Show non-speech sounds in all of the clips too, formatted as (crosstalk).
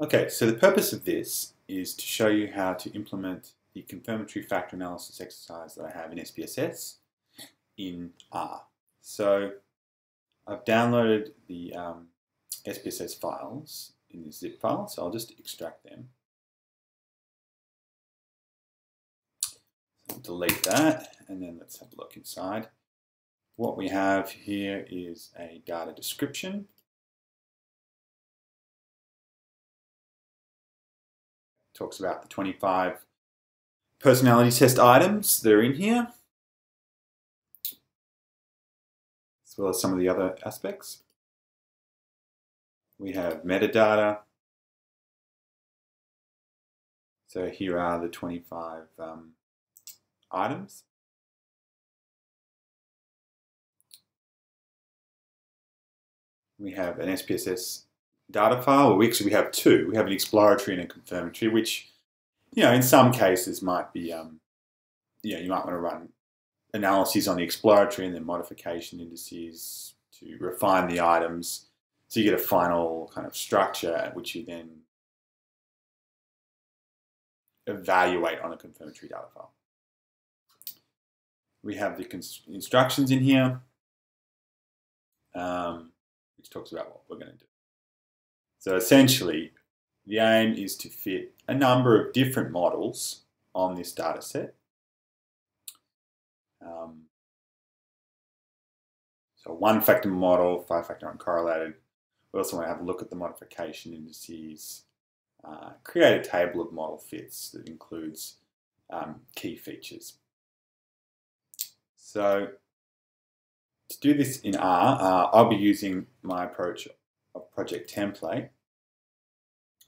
Okay, so the purpose of this is to show you how to implement the confirmatory factor analysis exercise that I have in SPSS in R. So I've downloaded the um, SPSS files in the zip file, so I'll just extract them. So delete that, and then let's have a look inside. What we have here is a data description talks about the 25 personality test items that are in here, as well as some of the other aspects. We have metadata. So here are the 25 um, items. We have an SPSS data file, or actually we have two. We have an exploratory and a confirmatory, which, you know, in some cases might be, um, you know, you might want to run analyses on the exploratory and then modification indices to refine the items so you get a final kind of structure which you then evaluate on a confirmatory data file. We have the instructions in here, um, which talks about what we're going to do. So essentially, the aim is to fit a number of different models on this data set. Um, so one factor model, five factor uncorrelated. We also want to have a look at the modification indices, uh, create a table of model fits that includes um, key features. So to do this in R, uh, I'll be using my approach project template.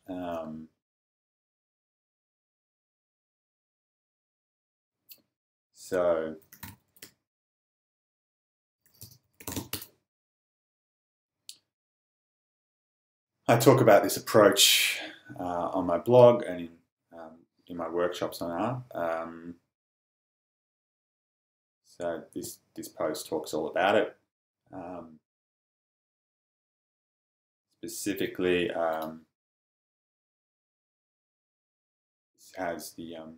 Um, so I talk about this approach uh, on my blog and in, um, in my workshops on R. Um, so this, this post talks all about it. Um, specifically um, has the um,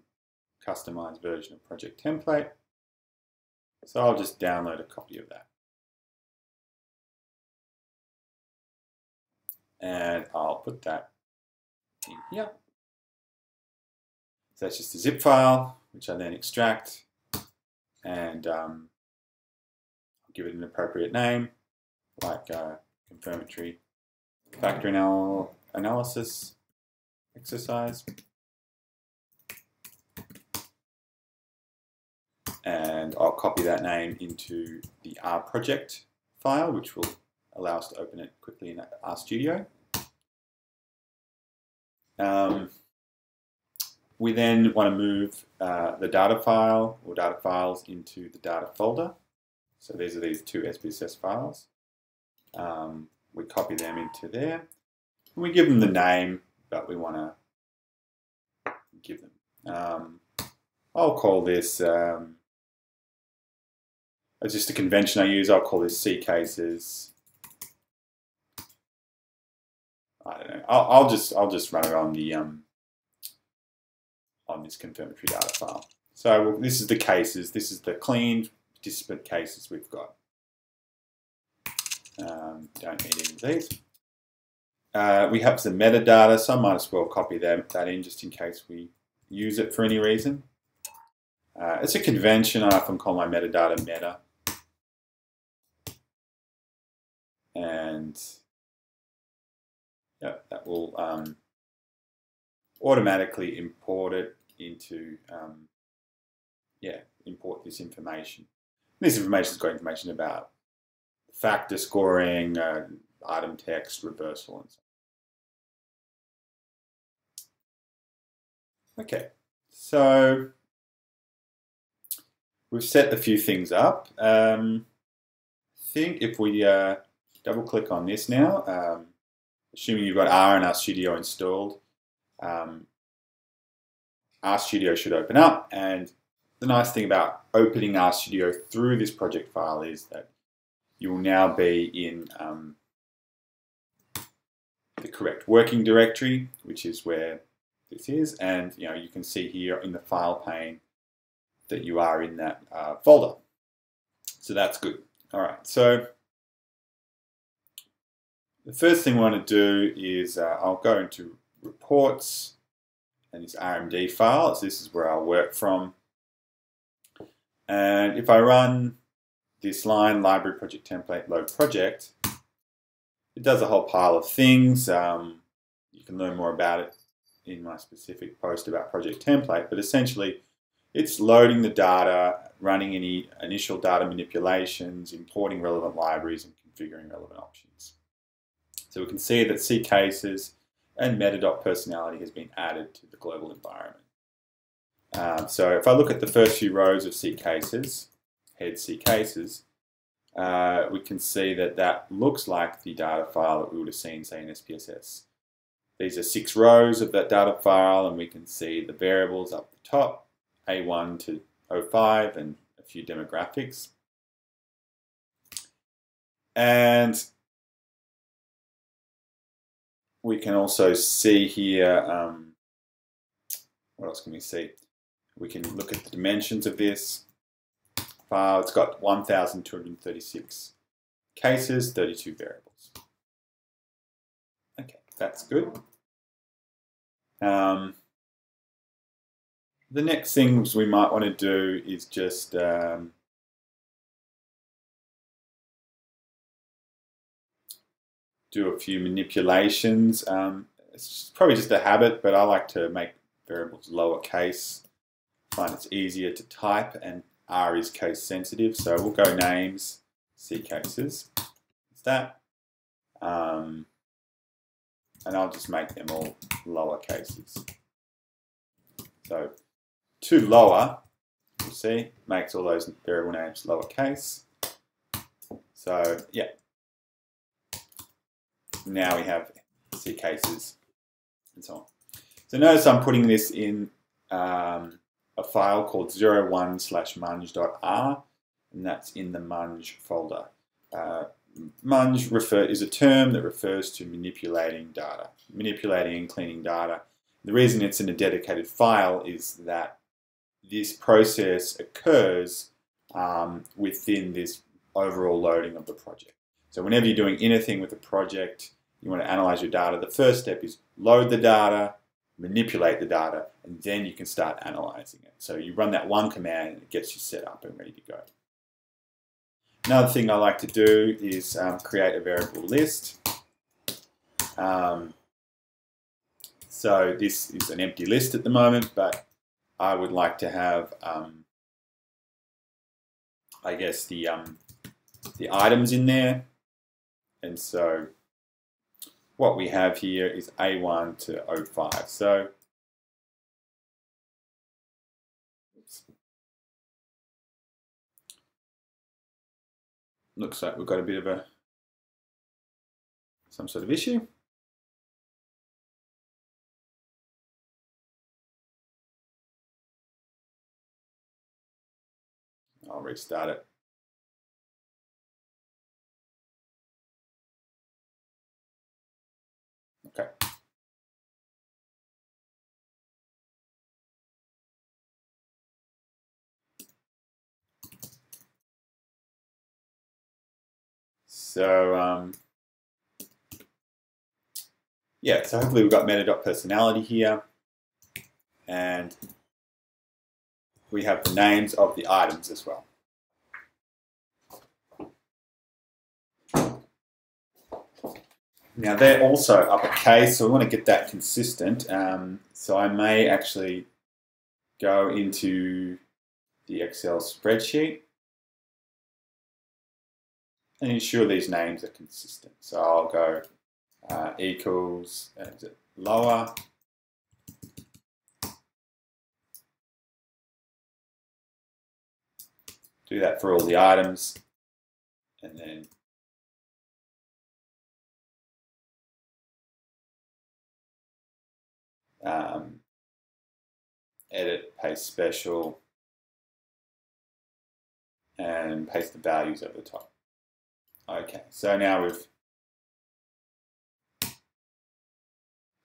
customized version of project template. So I'll just download a copy of that. And I'll put that in here. So that's just a zip file, which I then extract and um, give it an appropriate name, like uh, confirmatory factor anal analysis exercise. And I'll copy that name into the R project file, which will allow us to open it quickly in RStudio. Um, we then want to move uh, the data file or data files into the data folder. So these are these two SPSS files. Um, we copy them into there. And we give them the name that we want to give them. Um, I'll call this, um, it's just a convention I use, I'll call this C cases. I don't know. I'll, I'll just I'll just run it on the um, on this confirmatory data file. So this is the cases. This is the cleaned participant cases we've got. Um, don't need any of these. Uh, we have some metadata, so I might as well copy that, that in just in case we use it for any reason. Uh, it's a convention, I often call my metadata meta. And yeah, that will um, automatically import it into, um, yeah, import this information. This information has got information about factor scoring, uh, item text, reversal, and so on. Okay, so we've set a few things up. Um, I think if we uh, double click on this now, um, assuming you've got R and RStudio installed, um, RStudio should open up. And the nice thing about opening RStudio through this project file is that you will now be in um, the correct working directory, which is where this is, and you know you can see here in the file pane that you are in that uh, folder. So that's good. All right, so the first thing I want to do is uh, I'll go into reports and this RMD file. So this is where I'll work from. And if I run this line, library project template load project, it does a whole pile of things. Um, you can learn more about it in my specific post about project template, but essentially it's loading the data, running any initial data manipulations, importing relevant libraries, and configuring relevant options. So we can see that C cases and meta.personality has been added to the global environment. Um, so if I look at the first few rows of C cases, head C cases, uh, we can see that that looks like the data file that we would have seen, say, in SPSS. These are six rows of that data file, and we can see the variables up the top, A1 to O5, and a few demographics. And we can also see here, um, what else can we see? We can look at the dimensions of this It's got 1,236 cases, 32 variables. Okay, that's good. Um, the next things we might want to do is just um, do a few manipulations. Um, it's probably just a habit, but I like to make variables lowercase. Find it's easier to type, and R is case sensitive, so we'll go names, C cases. It's that. Um, and I'll just make them all lower cases. So to lower, you see, makes all those variable names lowercase. So yeah, now we have C cases and so on. So notice I'm putting this in um, a file called 01 slash munge.r and that's in the munge folder. Uh, munge refer, is a term that refers to manipulating data, manipulating and cleaning data. The reason it's in a dedicated file is that this process occurs um, within this overall loading of the project. So whenever you're doing anything with a project, you want to analyze your data, the first step is load the data, manipulate the data, and then you can start analyzing it. So you run that one command and it gets you set up and ready to go. Another thing I like to do is um, create a variable list. Um, so this is an empty list at the moment, but I would like to have, um, I guess, the, um, the items in there. And so what we have here is A1 to O5. So looks like we've got a bit of a some sort of issue. I'll restart it. So, um, yeah, so hopefully we've got meta.personality here. And we have the names of the items as well. Now they're also uppercase, so we want to get that consistent. Um, so I may actually go into the Excel spreadsheet and ensure these names are consistent. So I'll go uh, equals uh, lower do that for all the items and then um, edit, paste special, and paste the values at the top. Okay, so now we've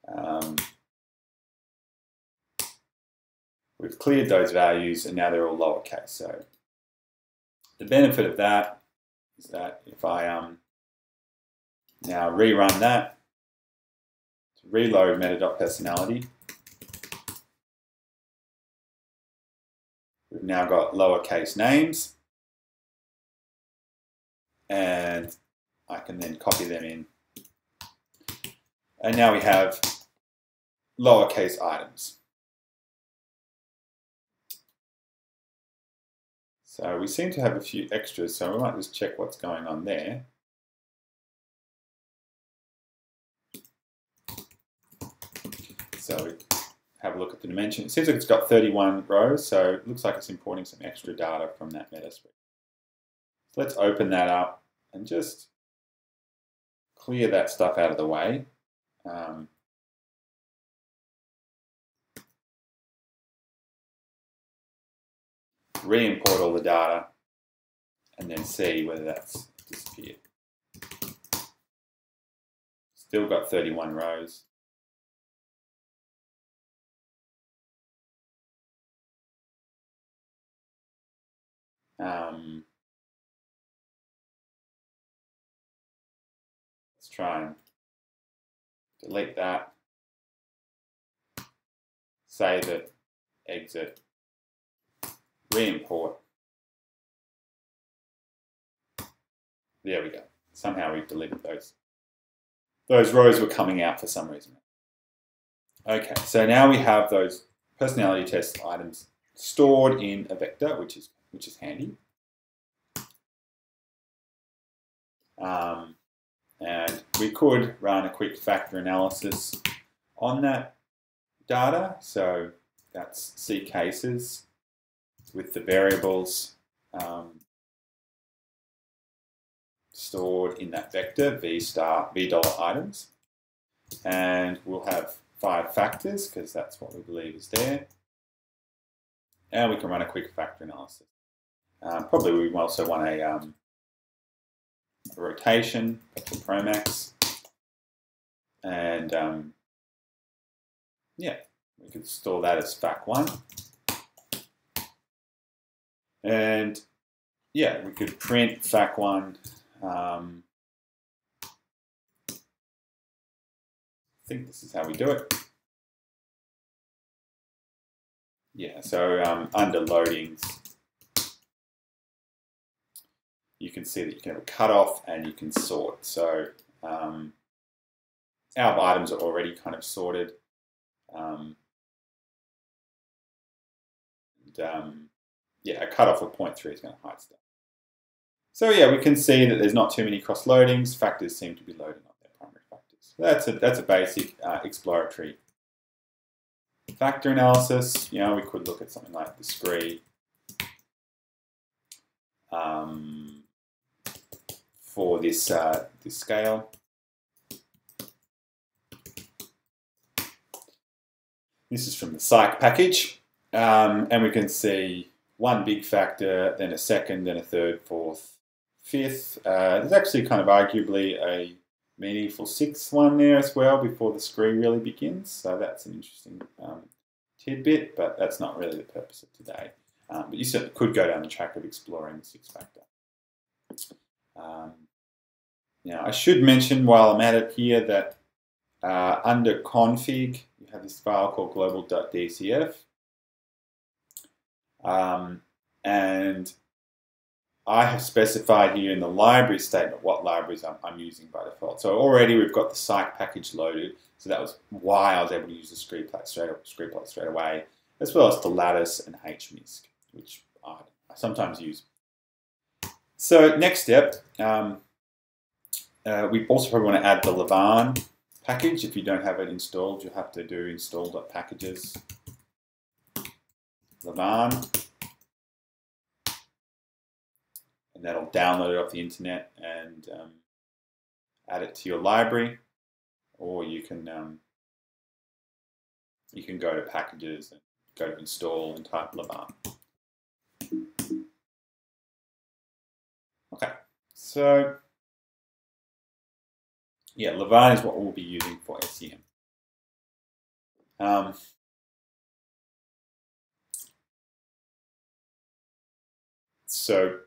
um, we've cleared those values and now they're all lowercase. So the benefit of that is that if I um, now rerun that, to reload meta.personality, we've now got lowercase names and I can then copy them in. And now we have lowercase items. So we seem to have a few extras, so we might just check what's going on there. So we have a look at the dimension. It seems like it's got 31 rows, so it looks like it's importing some extra data from that. So let's open that up and just clear that stuff out of the way. Um, re-import all the data and then see whether that's disappeared. Still got 31 rows. Um, try and delete that, save it, exit, re-import. There we go. Somehow we've deleted those. Those rows were coming out for some reason. Okay, so now we have those personality test items stored in a vector, which is which is handy. Um, and we could run a quick factor analysis on that data. So that's C cases with the variables um, stored in that vector, V star, V dollar items. And we'll have five factors because that's what we believe is there. And we can run a quick factor analysis. Um, probably we also want a, um, a rotation, Pixel Promax. And um, yeah, we could store that as FAC1. And yeah, we could print FAC1. Um, I think this is how we do it. Yeah, so um, under loadings, you can see that you can have a cutoff and you can sort. So um, our items are already kind of sorted. Um, and, um, yeah, a cutoff of 0.3 is going to hide stuff. So yeah, we can see that there's not too many cross loadings. Factors seem to be loading on their primary factors. That's a, that's a basic uh, exploratory factor analysis. You know, we could look at something like discrete. Um, for this, uh, this scale. This is from the psych package, um, and we can see one big factor, then a second, then a third, fourth, fifth. Uh, there's actually kind of arguably a meaningful sixth one there as well before the scree really begins. So that's an interesting um, tidbit, but that's not really the purpose of today. Um, but you certainly could go down the track of exploring the six factor. Um, now, I should mention while I'm at it here that uh, under config, you have this file called global.dcf. Um, and I have specified here in the library statement what libraries I'm, I'm, using by default. So already we've got the psych package loaded. So that was why I was able to use the scree plot straight, scree plot straight away, as well as the lattice and HMISC, which I, I sometimes use. So next step, um, uh, we also probably want to add the lavaan package. If you don't have it installed, you'll have to do install.packages. lavaan. And that'll download it off the internet and um, add it to your library. Or you can um, you can go to packages and go to install and type lavaan. Okay, so yeah, lavaan is what we'll be using for SEM. Um, so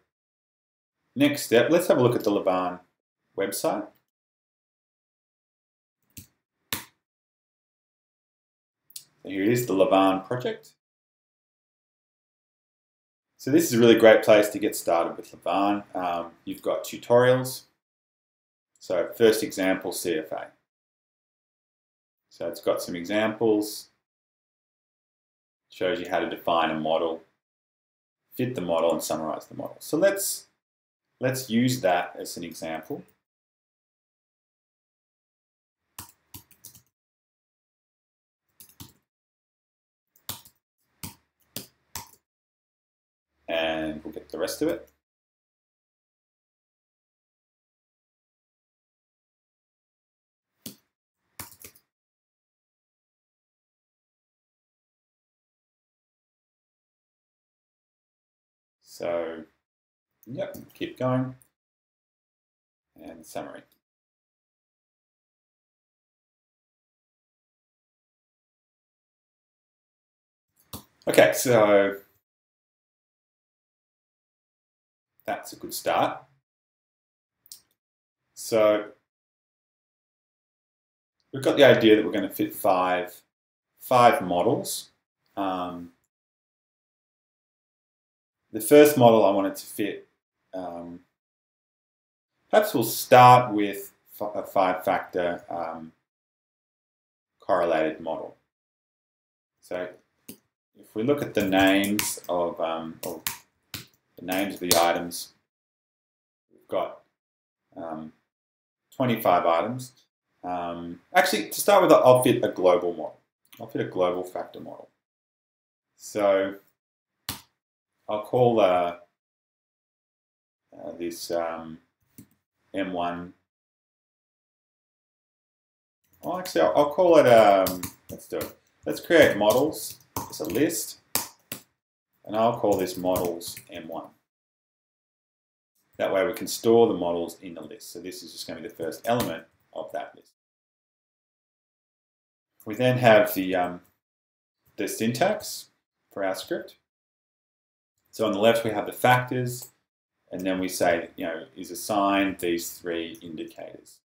next step, let's have a look at the Lavaan website. Here it is, the Lavaan project. So this is a really great place to get started with Lavaan. Um, you've got tutorials. So first example, CFA. So it's got some examples, shows you how to define a model, fit the model and summarize the model. So let's, let's use that as an example. And we'll get the rest of it. So, yep, keep going. And summary. Okay, so that's a good start. So we've got the idea that we're going to fit five, five models. Um, the first model I wanted to fit, um, perhaps we'll start with a five-factor um, correlated model. So if we look at the names of, um, the names of the items, we've got um, 25 items. Um, actually, to start with, I'll fit a global model. I'll fit a global factor model. So I'll call uh, uh, this um, M1. Well, actually, I'll, I'll call it. Um, let's do it. Let's create models. It's a list, and I'll call this models M1. That way, we can store the models in the list. So this is just going to be the first element of that list. We then have the um, the syntax for our script. So on the left we have the factors, and then we say, you know, is assigned these three indicators.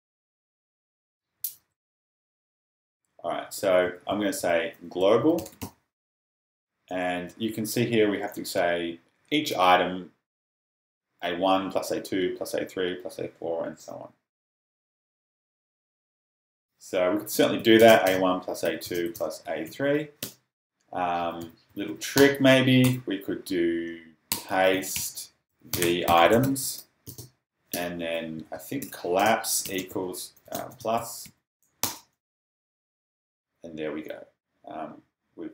All right, so I'm going to say global, and you can see here we have to say each item A1 plus A2 plus A3 plus A4 and so on. So we could certainly do that, A1 plus A2 plus A3. Um, little trick maybe, we could do paste the items and then I think collapse equals uh, plus and there we go. Um, we've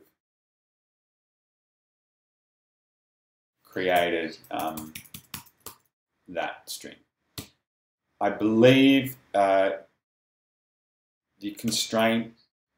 created um, that string. I believe uh, the constraint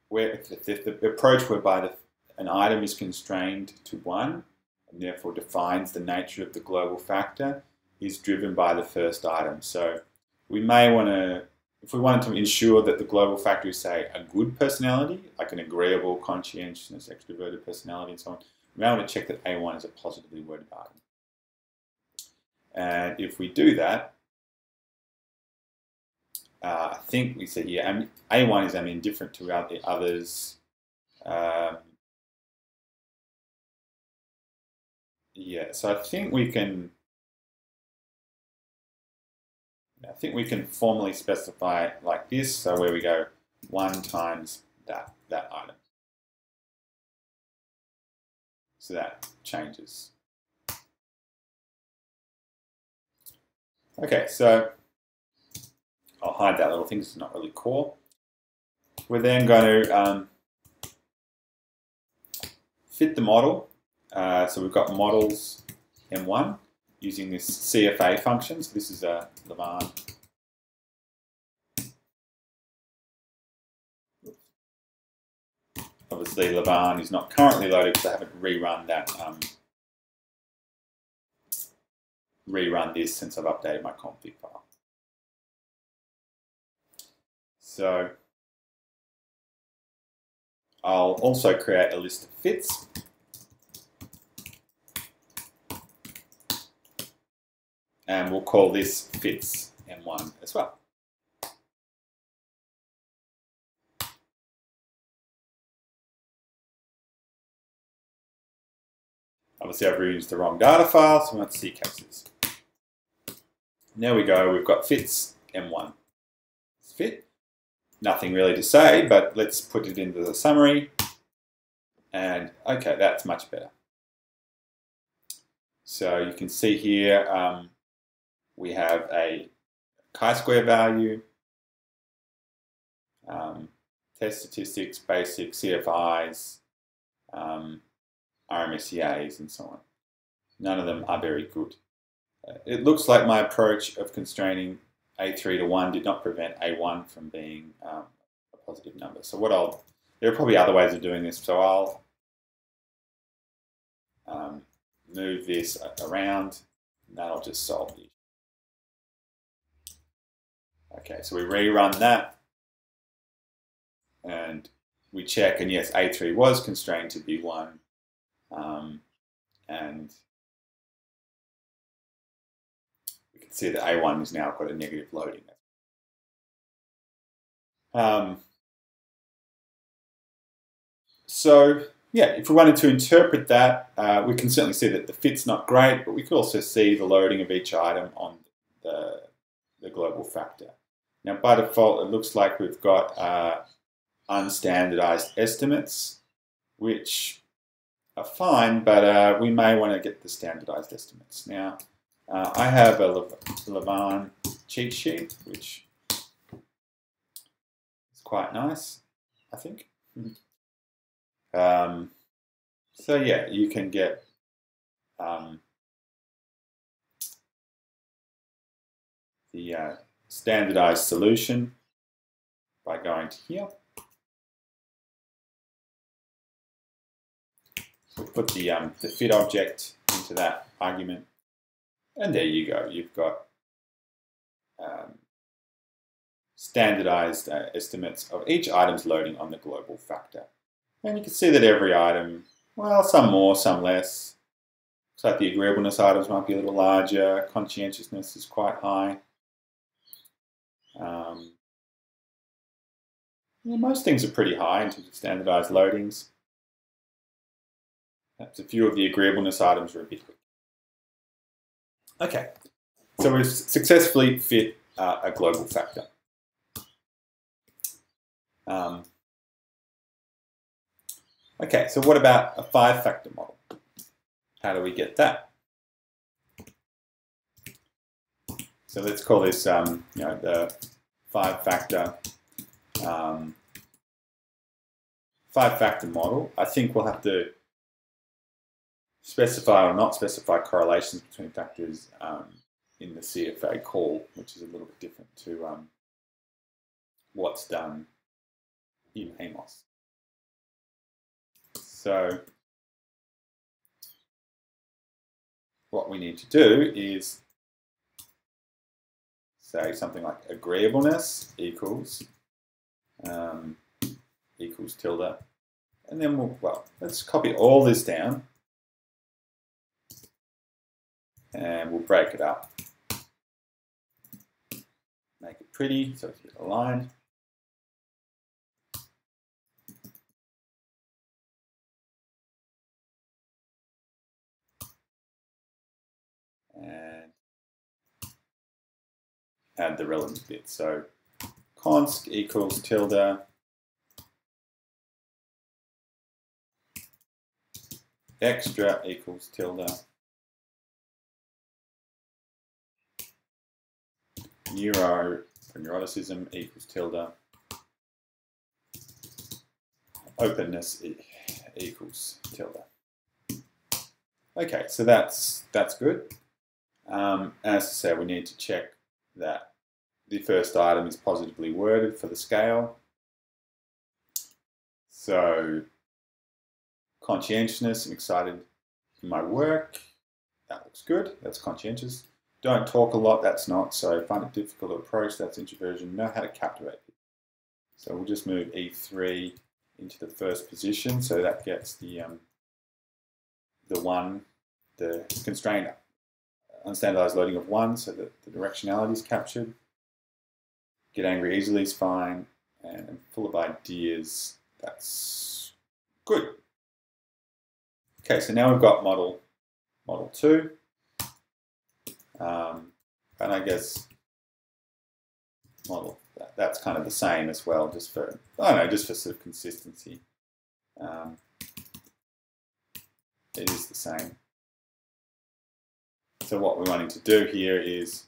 where the, if the approach whereby the an item is constrained to one and therefore defines the nature of the global factor is driven by the first item. So we may want to, if we wanted to ensure that the global factor is, say, a good personality, like an agreeable, conscientious, extroverted personality and so on, we may want to check that A1 is a positively worded item. And if we do that, uh, I think we say here, A1 is I mean, different to the others. Um, Yeah, so I think we can, I think we can formally specify like this, so where we go one times that, that item. So that changes. Okay, so I'll hide that little thing, it's not really core. We're then going to um, fit the model uh, so we've got models M1 using this CFA function. So this is a Lavaan. Obviously Lavaan is not currently loaded because I haven't rerun that um, rerun this since I've updated my config file. So I'll also create a list of fits. And we'll call this fits M1 as well. Obviously I've used the wrong data file, so we want C cases. There we go, we've got fits M1. It's fit. Nothing really to say, but let's put it into the summary. And okay, that's much better. So you can see here um, we have a chi-square value, um, test statistics, basic CFIs, um, RMSEAs, and so on. None of them are very good. Uh, it looks like my approach of constraining A3 to 1 did not prevent A1 from being um, a positive number. So what I'll, there are probably other ways of doing this, so I'll um, move this around, and that'll just solve the. Okay, so we rerun that, and we check, and yes, A3 was constrained to B1, um, and we can see that A1 has now got a negative loading. Um, so yeah, if we wanted to interpret that, uh, we can certainly see that the fit's not great, but we could also see the loading of each item on the, the global factor. Now, by default, it looks like we've got uh, unstandardized estimates, which are fine, but uh, we may want to get the standardized estimates. Now, uh, I have a Lavaan cheat sheet, which is quite nice, I think. Um, so yeah, you can get um, the uh, standardized solution by going to here. We put the, um, the fit object into that argument, and there you go. You've got um, standardized uh, estimates of each item's loading on the global factor. And you can see that every item, well, some more, some less. Looks like the agreeableness items might be a little larger. Conscientiousness is quite high. Um, most things are pretty high in terms of standardized loadings. Perhaps a few of the agreeableness items are a bit weak. Okay, so we've successfully fit uh, a global factor. Um, Okay, so what about a five-factor model? How do we get that? So let's call this, um, you know, the five-factor um, five-factor model. I think we'll have to specify or not specify correlations between factors um, in the CFA call, which is a little bit different to um, what's done in AMOS. So what we need to do is say something like agreeableness equals um, equals tilde. And then we'll, well, let's copy all this down and we'll break it up. Make it pretty so it's aligned. Add the relevant bit. So const equals tilde extra equals tilde neuro neuroticism equals tilde openness equals tilde. Okay, so that's that's good. Um, as I said, we need to check that the first item is positively worded for the scale. So, conscientiousness, I'm excited in my work. That looks good, that's conscientious. Don't talk a lot, that's not. So, find it difficult to approach, that's introversion. Know how to captivate people. So, we'll just move E3 into the first position. So that gets the um, the one, the constraint unstandardized loading of one, so that the directionality is captured. Get angry easily is fine, and full of ideas. That's good. Okay, so now we've got model model two, um, and I guess model that, that's kind of the same as well, just for I don't know, just for sort of consistency. Um, it is the same. So what we're wanting to do here is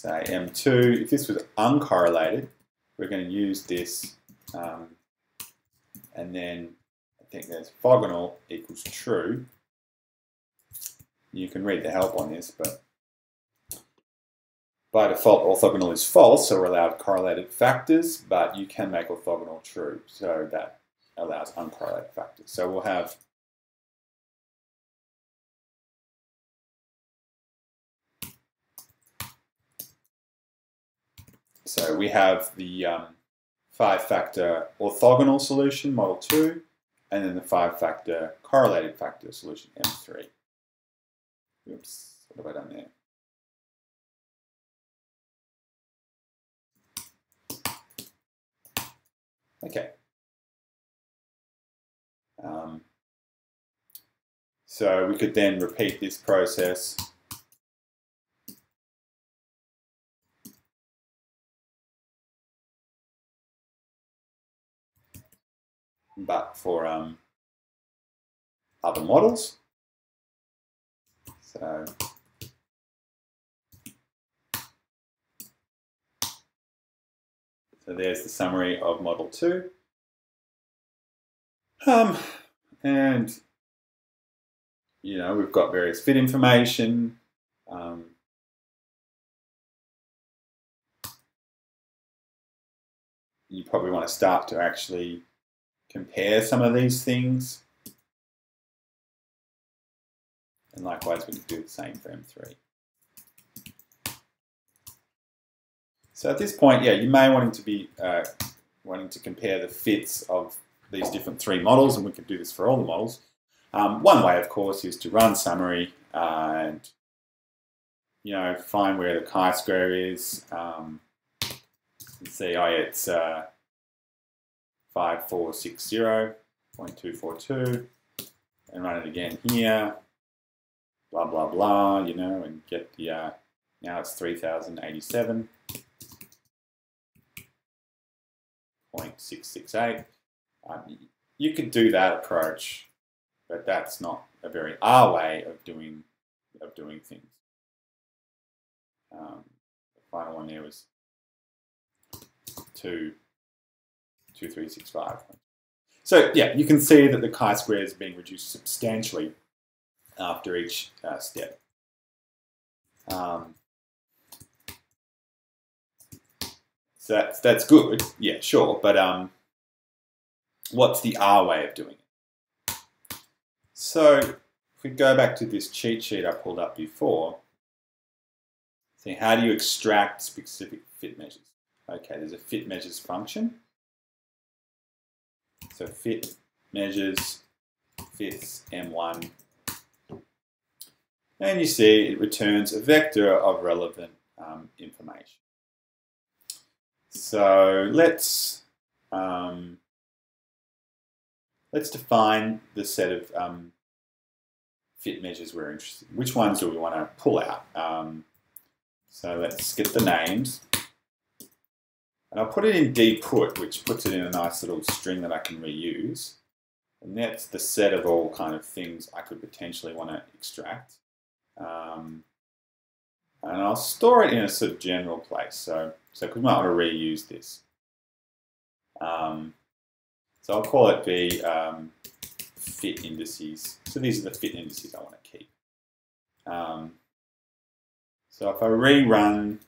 say M2, if this was uncorrelated, we're going to use this um, and then I think there's orthogonal equals true. You can read the help on this, but by default orthogonal is false, so we're allowed correlated factors, but you can make orthogonal true, so that allows uncorrelated factors. So we'll have So we have the um, five-factor orthogonal solution, model 2, and then the five-factor correlated factor solution, M3. Oops, what have I done there? Okay. Um, so we could then repeat this process but for um, other models. So So there's the summary of Model 2. Um, and, you know, we've got various fit information. Um, you probably want to start to actually compare some of these things. And likewise, we can do the same for M3. So at this point, yeah, you may wanting to be uh, wanting to compare the fits of these different three models, and we can do this for all the models. Um, one way, of course, is to run summary and you know find where the chi-square is. Um, and see, oh, it's uh, 5460.242 and run it again here, blah, blah, blah, you know, and get the, uh, now it's 3087.668. Um, you could do that approach, but that's not a very R way of doing, of doing things. Um, the final one there was two 2365. So yeah, you can see that the chi-square is being reduced substantially after each uh, step. Um, so that's, that's good, yeah, sure, but um, what's the R way of doing it? So if we go back to this cheat sheet I pulled up before, see how do you extract specific fit measures? Okay, there's a fit measures function. So fit measures fits M1. And you see it returns a vector of relevant um, information. So let's um, let's define the set of um, fit measures we're interested in. Which ones do we want to pull out? Um, so let's get the names. And I'll put it in dput, which puts it in a nice little string that I can reuse. And that's the set of all kind of things I could potentially want to extract. Um, and I'll store it in a sort of general place. So, so we might want to reuse this. Um, so I'll call it the um, fit indices. So these are the fit indices I want to keep. Um, so if I rerun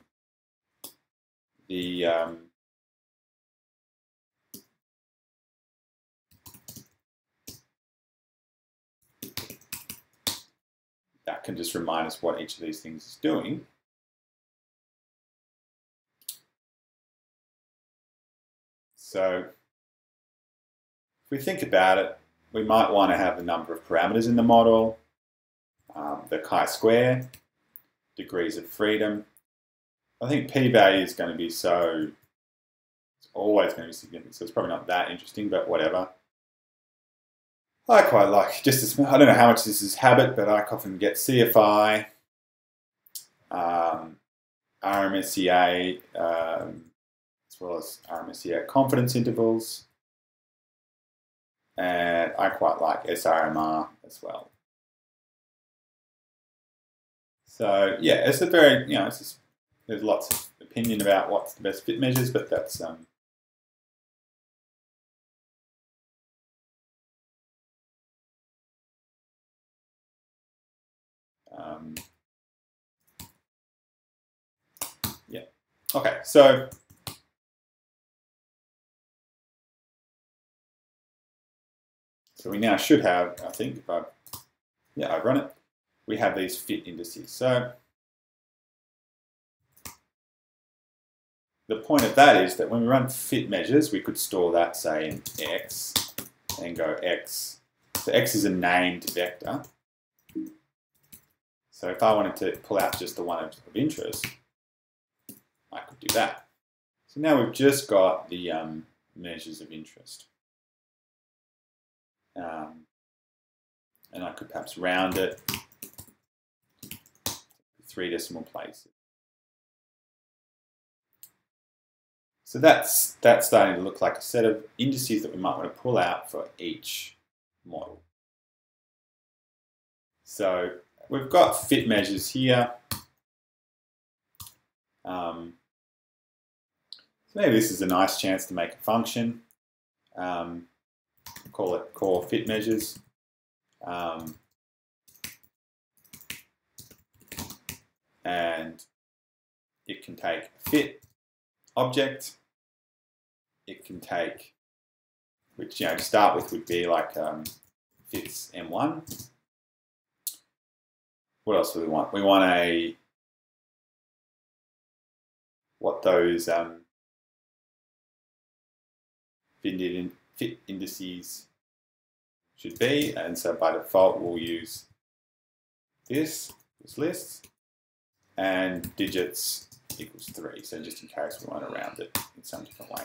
the um, that can just remind us what each of these things is doing. So if we think about it, we might want to have the number of parameters in the model, um, the chi-square, degrees of freedom. I think p-value is going to be so, it's always going to be significant, so it's probably not that interesting, but whatever. I quite like just as I don't know how much this is habit, but I often get CFI, um, RMSEA, um, as well as RMSEA confidence intervals, and I quite like SRMR as well. So yeah, it's a very you know it's just, there's lots of opinion about what's the best fit measures, but that's um, um, yeah. Okay, so so we now should have, I think, if I yeah I run it, we have these fit indices. So the point of that is that when we run fit measures, we could store that, say, in x and go x. So x is a named vector. So if I wanted to pull out just the one of, interest, I could do that. So now we've just got the um, measures of interest. Um, and I could perhaps round it three decimal places. So that's, that's starting to look like a set of indices that we might want to pull out for each model. So we've got fit measures here. Um, so maybe this is a nice chance to make a function. Um, call it core fit measures. Um, and it can take fit object. It can take, which you know to start with would be like um, fits M1. What else do we want? We want a what those um, fit indices should be, and so by default we'll use this, this list, and digits equals 3, so just in case we want to round it in some different way.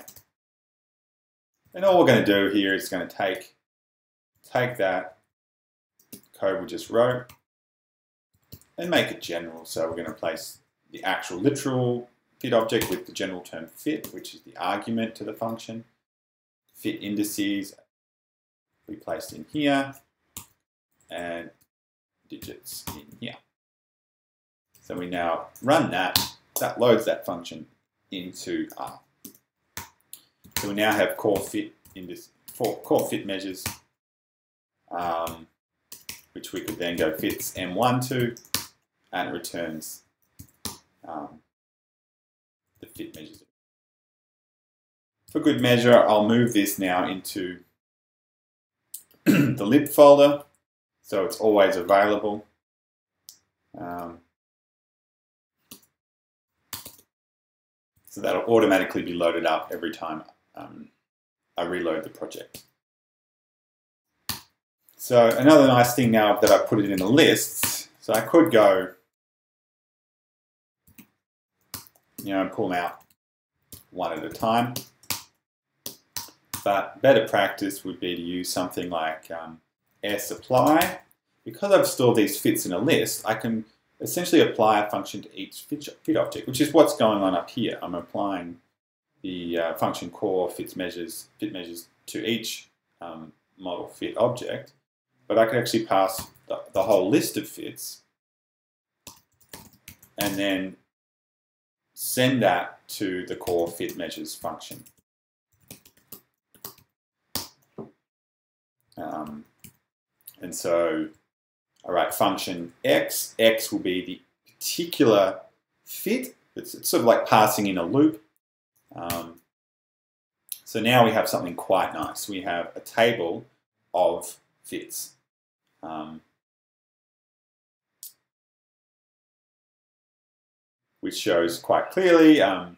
And all we're going to do here is going to take, take that code we just wrote and make it general. So we're going to place the actual literal fit object with the general term fit, which is the argument to the function. Fit indices we placed in here and digits in here. So we now run that, that loads that function into R. So we now have core fit in this core fit measures, um, which we could then go fits M1 to, and returns um, the fit measures. For good measure, I'll move this now into (clears throat) the lib folder, so it's always available. Um, So that'll automatically be loaded up every time um, I reload the project. So another nice thing now that I put it in the lists, so I could go, you know, pull out one at a time. But better practice would be to use something like um, sapply. Because I've stored these fits in a list, I can essentially apply a function to each fit object, which is what's going on up here. I'm applying the uh, function core fits measures fit measures to each um, model fit object, but I could actually pass the, the whole list of fits and then send that to the core fit measures function. Um, and so all right, function x, x will be the particular fit. It's, it's sort of like passing in a loop. Um, so now we have something quite nice. We have a table of fits. Um, which shows quite clearly um,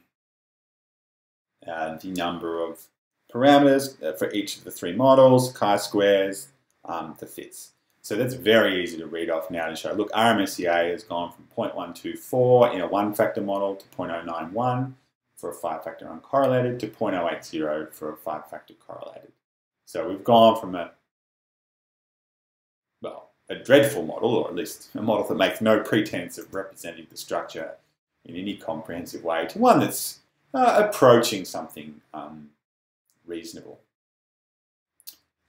uh, the number of parameters uh, for each of the three models, chi-squares, um, the fits. So that's very easy to read off now to show. Look, RMSEA has gone from 0.124 in a one-factor model to 0.091 for a five-factor uncorrelated to 0.080 for a five-factor correlated. So we've gone from a, well, a dreadful model, or at least a model that makes no pretense of representing the structure in any comprehensive way, to one that's uh, approaching something um, reasonable.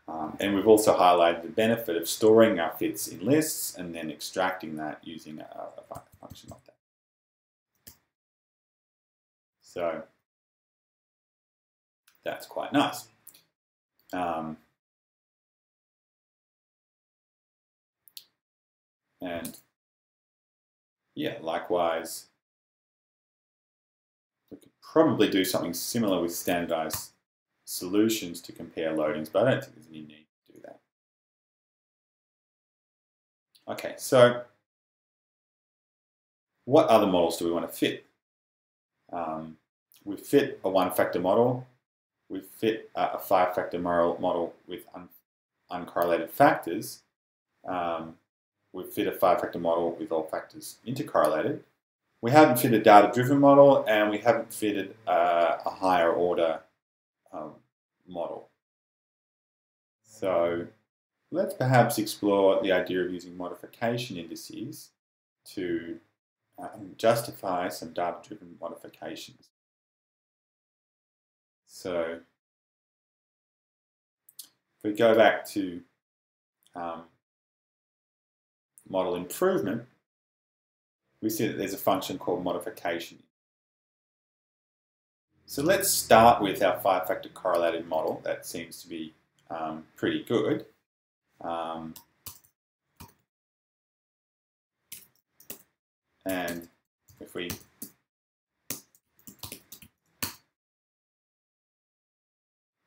Um, and we've also highlighted the benefit of storing our fits in lists and then extracting that using a, a function like that. So that's quite nice. Um, and yeah, likewise, we could probably do something similar with standardized solutions to compare loadings, but I don't think there's any need to do that. Okay, so what other models do we want to fit? Um, we fit a one-factor model. We fit a, five-factor model with un uncorrelated factors. Um, we fit a five-factor model with all factors intercorrelated. We haven't fit a data-driven model, and we haven't fitted uh, a higher order um, model. So let's perhaps explore the idea of using modification indices to um, justify some data-driven modifications. So if we go back to um, model improvement, we see that there's a function called modification so let's start with our five-factor correlated model. That seems to be um, pretty good. Um, and if we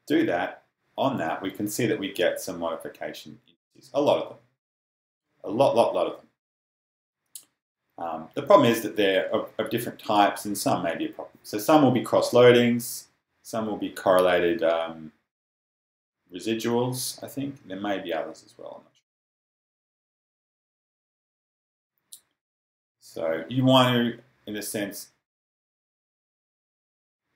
do that, on that, we can see that we get some modification indices, a lot of them, a lot, lot, lot of them. Um, the problem is that they're of, of, different types and some may be a problem. So some will be cross-loadings, some will be correlated um, residuals, I think. There may be others as well, sure. So you want to, in a sense,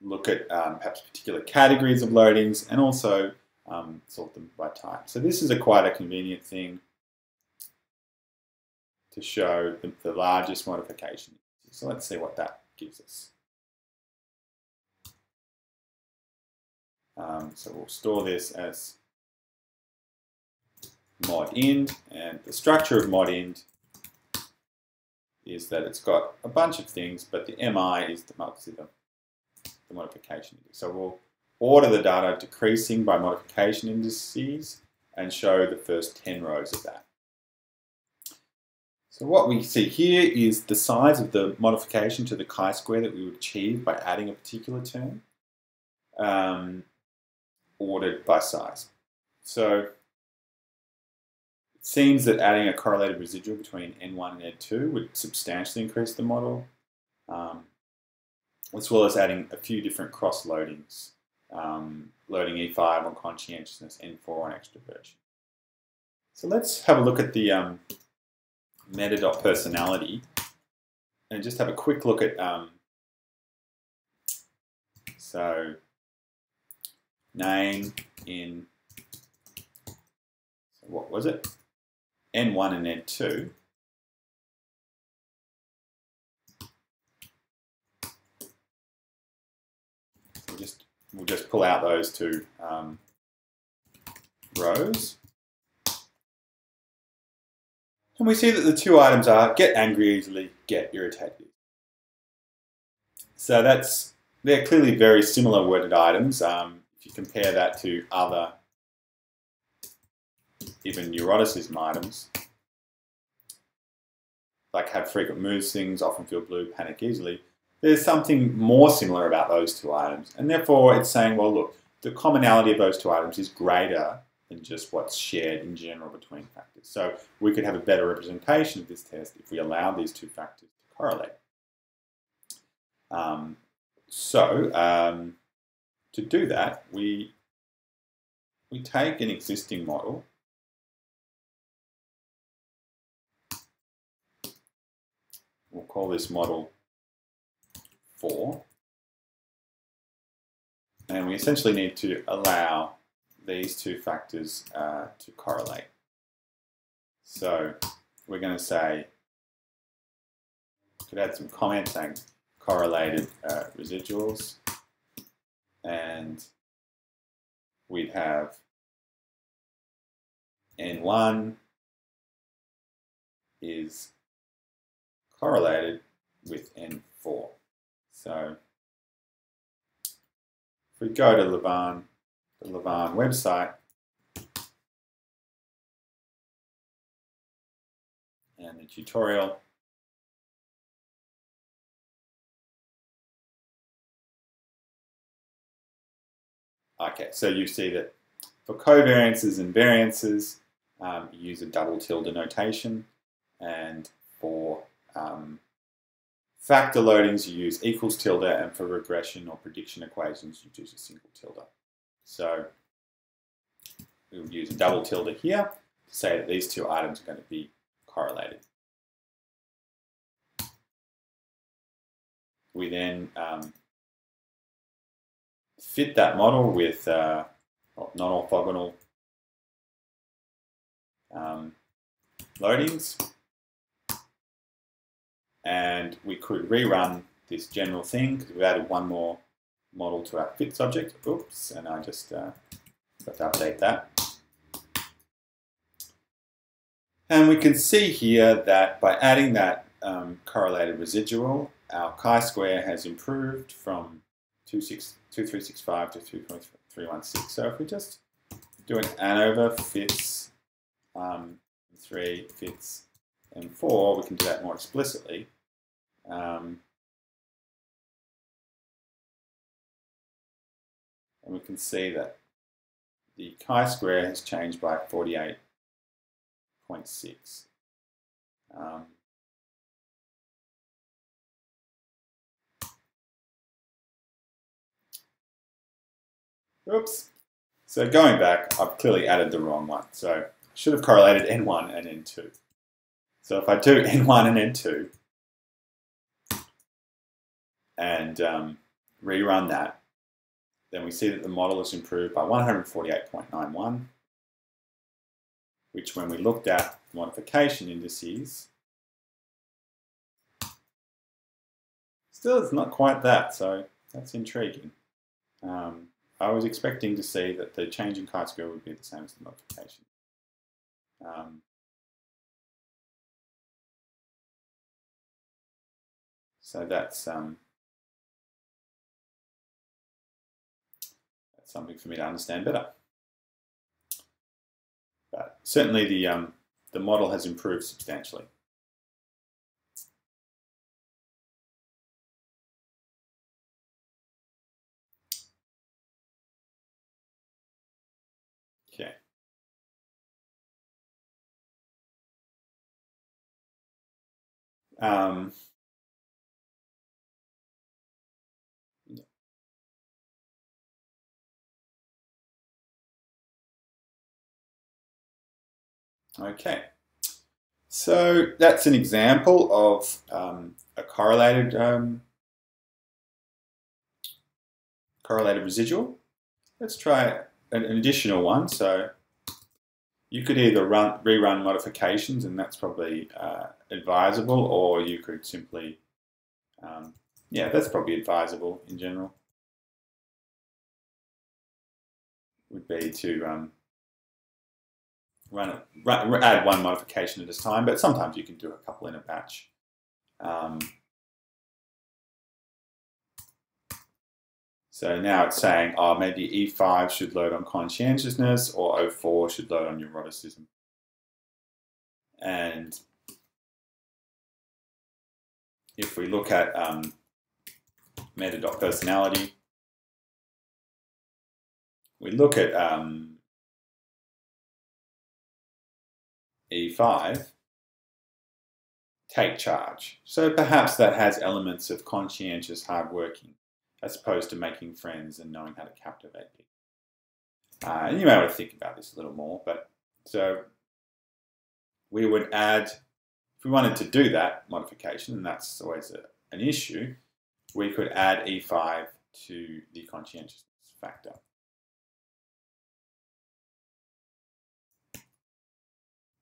look at um, perhaps particular categories of loadings and also um, sort them by type. So this is a quite a convenient thing to show the, the largest modification. So let's see what that gives us. Um, so we'll store this as mod int, and the structure of mod int is that it's got a bunch of things, but the mi is the, the, the modification. So we'll order the data decreasing by modification indices and show the first 10 rows of that. So what we see here is the size of the modification to the chi-square that we would achieve by adding a particular term, um, ordered by size. So it seems that adding a correlated residual between N1 and N2 would substantially increase the model, um, as well as adding a few different cross-loadings, um, loading E5 on conscientiousness, N4 on extroversion. So let's have a look at the um, meta.personality and just have a quick look at um, so name in so what was it? N1 and n2 we'll just we'll just pull out those two um, rows and we see that the two items are get angry easily, get irritated. So that's they're clearly very similar worded items. Um, if you compare that to other even neuroticism items, like have frequent mood swings, often feel blue, panic easily, there's something more similar about those two items. And therefore it's saying, well, look, the commonality of those two items is greater than just what's shared in general between factors. So we could have a better representation of this test if we allow these two factors to correlate. Um, so um, to do that, we we take an existing model we'll call this model 4 and we essentially need to allow these two factors uh, to correlate. So we're going to say, could add some comments saying correlated uh, residuals and we'd have N1 is correlated with N4. So if we go to Lavaan, the Lavaan website, and the tutorial, Okay, so you see that for covariances and variances, um, you use a double tilde notation, and for um, factor loadings, you use equals tilde, and for regression or prediction equations, you use a single tilde. So we'll use a double tilde here to say that these two items are going to be correlated. We then um, fit that model with uh, non-orthogonal um, loadings and we could rerun this general thing because we've added one more model to our fit subject. Oops, and I just uh, got to update that. And we can see here that by adding that um, correlated residual, our chi-square has improved from 2365 to 3.316. So if we just do an ANOVA fits um, 3 fits M4, we can do that more explicitly. Um, and we can see that the chi-square has changed by 48.6. Um, oops. So going back, I've clearly added the wrong one. So I should have correlated N1 and N2. So if I do (laughs) N1 and N2, and um, rerun that, then we see that the model is improved by 148.91, which when we looked at modification indices, still it's not quite that, so that's intriguing. Um, I was expecting to see that the change in chi-square would be the same as the modification. Um, so that's um, something for me to understand better. But certainly the, um, the model has improved substantially. Okay. Um, Okay, so that's an example of um, a correlated um, correlated residual. Let's try an additional one. So you could either run rerun modifications, and that's probably uh, advisable, or you could simply, um, yeah, that's probably advisable in general. Would be to um, run run, add one modification at a time, but sometimes you can do a couple in a batch. Um, so now it's saying, oh, maybe E5 should load on conscientiousness or O4 should load on neuroticism. And if we look at um, meta.personality, we look at um, E5, take charge. So perhaps that has elements of conscientious hard working as opposed to making friends and knowing how to captivate people. Uh, you may want to think about this a little more, but so we would add, if we wanted to do that modification, and that's always a, an issue, we could add E5 to the conscientiousness factor.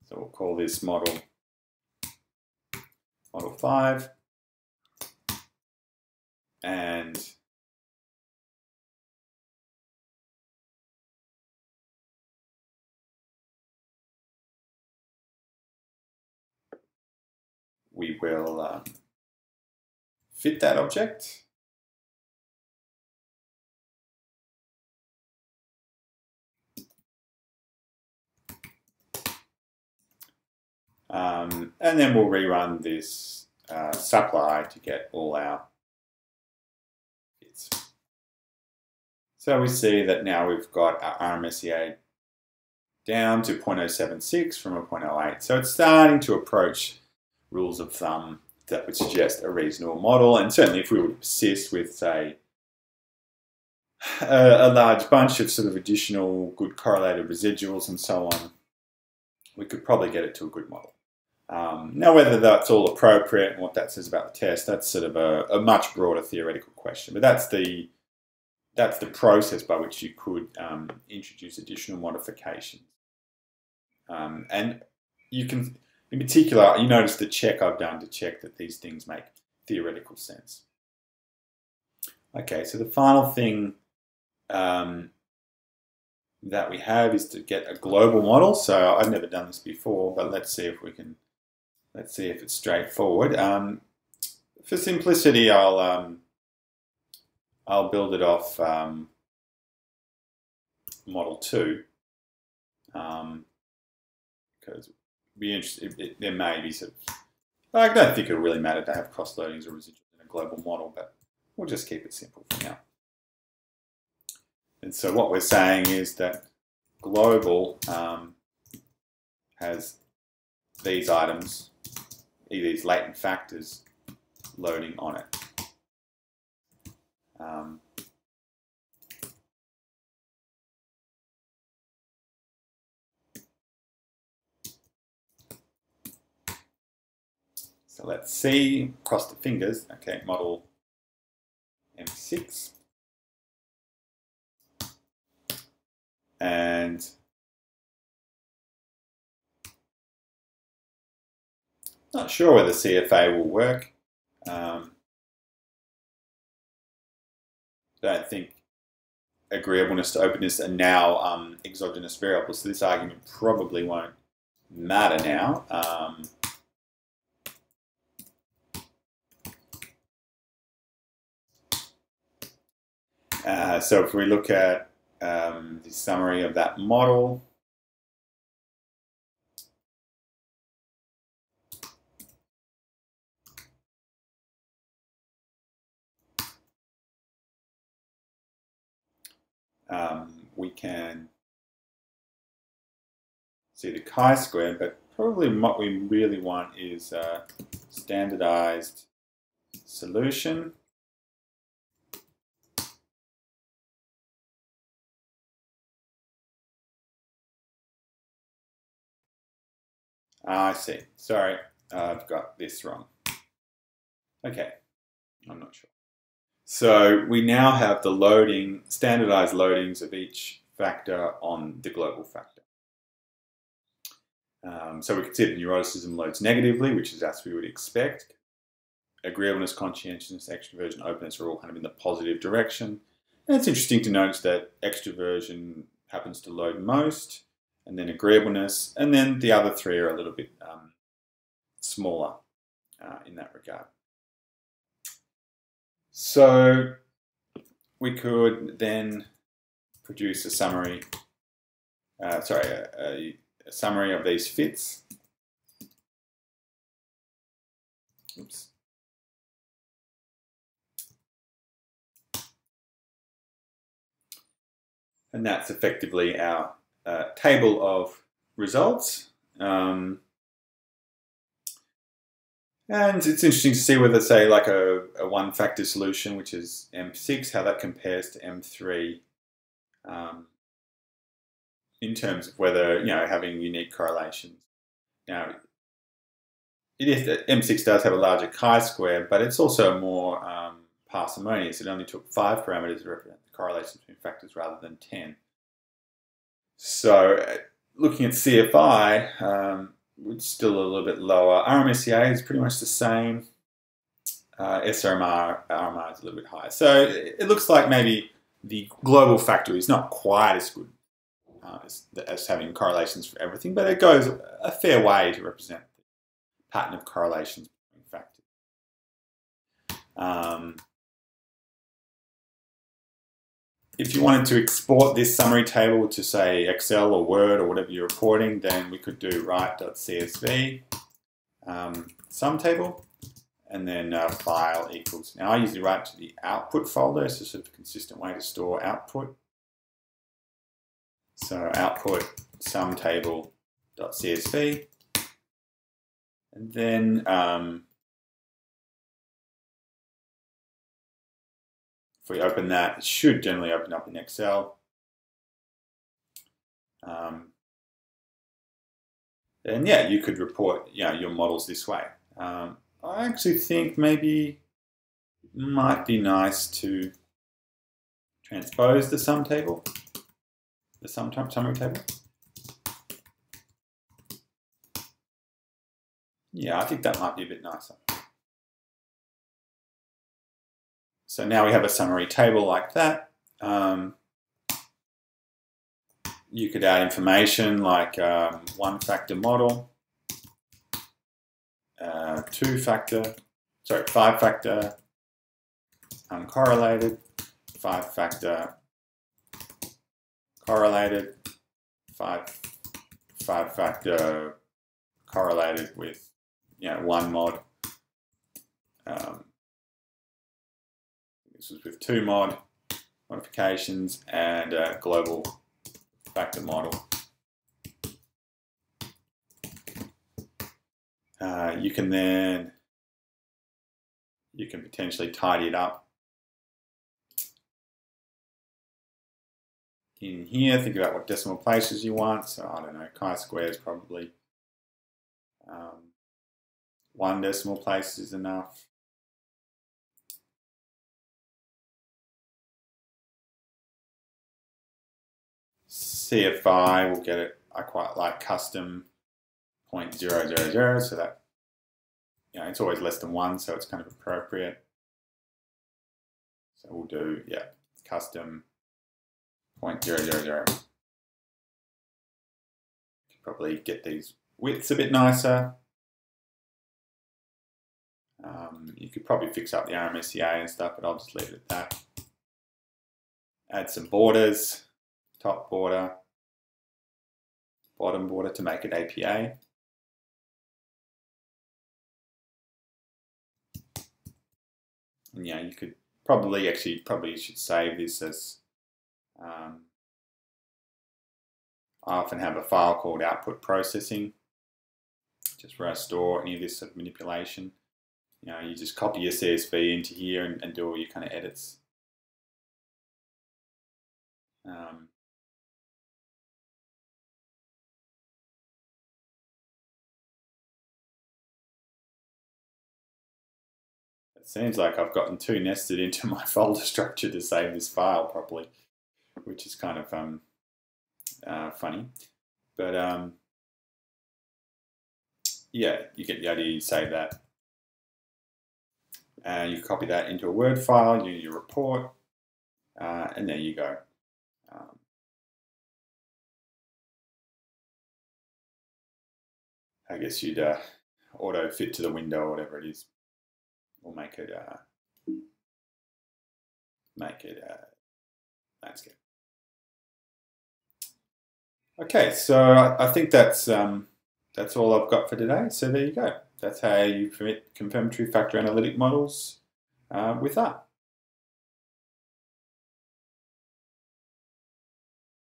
So we'll call this model model 5 and we will um, fit that object. Um, and then we'll rerun this uh, sapply to get all our bits. So we see that now we've got our RMSEA down to 0.076 from a 0.08. So it's starting to approach rules of thumb that would suggest a reasonable model. And certainly if we would persist with, say, a, a, large bunch of sort of additional good correlated residuals and so on, we could probably get it to a good model. Um, now, whether that's all appropriate and what that says about the test, that's sort of a, a, much broader theoretical question. But that's the that's the process by which you could um, introduce additional modifications. Um, and you can in particular, you notice the check I've done to check that these things make theoretical sense. Okay, so the final thing um, that we have is to get a global model. So I've never done this before, but let's see if we can, let's see if it's straightforward. Um, for simplicity, I'll, um, I'll build it off um, model 2 because um, be interested. It, it, there may be some. I don't think it'll really matter to have cross loadings or residuals in a global model, but we'll just keep it simple for now. And so what we're saying is that global um, has these items, these latent factors loading on it. Um, So let's see, cross the fingers, okay, model M6. And not sure whether CFA will work. Um, don't think agreeableness to openness are now um, exogenous variables, so this argument probably won't matter now. Um, Uh, so if we look at um, the summary of that model, um, we can see the chi-squared, but probably what we really want is a standardized solution. Ah, I see. Sorry, I've got this wrong. Okay, I'm not sure. So we now have the loading, standardized loadings of each factor on the global factor. Um, so we can see that neuroticism loads negatively, which is as we would expect. Agreeableness, conscientiousness, extroversion, openness are all kind of in the positive direction. And it's interesting to notice that extroversion happens to load most and then agreeableness, and then the other three are a little bit um, smaller uh, in that regard. So we could then produce a summary, uh, sorry, a, a, summary of these fits. Oops. And that's effectively our uh, table of results. Um, and it's interesting to see whether, say, like a, a one factor solution, which is M6, how that compares to M3. Um, in terms of whether you know having unique correlations. Now, it is M6 does have a larger chi-square, but it's also more um, parsimonious. It only took five parameters to represent the correlation between factors rather than ten. So, uh, looking at CFI, um, it's still a little bit lower. RMSEA is pretty much the same. Uh, SRMR RMR is a little bit higher. So it looks like maybe the global factor is not quite as good uh, as, as, having correlations for everything, but it goes a fair way to represent the pattern of correlations between factors. Um, if you wanted to export this summary table to say Excel or Word or whatever you're reporting, then we could do write.csv um, sum table and then uh, file equals. Now I usually write to the output folder, a sort of consistent way to store output. So output sum table.csv and then um, if we open that, it should generally open up in Excel. Um, and yeah, you could report you know, your models this way. Um, I actually think maybe it might be nice to transpose the sum table, the sum summary table. Yeah, I think that might be a bit nicer. So now we have a summary table like that. Um, you could add information like um, one factor model, uh, two factor, sorry, five factor uncorrelated, five factor correlated, five, five factor correlated with, you know, one mod. Um, this was with two mod modifications and a global factor model. Uh, you can then you can potentially tidy it up in here. Think about what decimal places you want. So I don't know, chi-square is probably um, one decimal place is enough. CFI we'll get it. I quite like custom 0.000, so that you know, it's always less than one, so it's kind of appropriate. So we'll do, yeah, custom 0.000. Probably get these widths a bit nicer. Um, you could probably fix up the RMSEA and stuff, but I'll just leave it at that. Add some borders top border, bottom border to make it APA. And yeah, you could probably actually probably should save this as um, I often have a file called output processing, just where I store any of this sort of manipulation. You know, you just copy your CSV into here and, and do all your kind of edits. Um, Seems like I've gotten too nested into my (laughs) folder structure to save this file properly, which is kind of um, uh, funny. But um, yeah, you get the idea, you save that. And you copy that into a Word file, you your report, uh, and there you go. Um, I guess you'd uh, auto fit to the window or whatever it is we'll make it uh, make it uh, landscape. Okay, so I, think that's um, that's all I've got for today. So there you go. That's how you confirmatory factor analytic models uh, with that.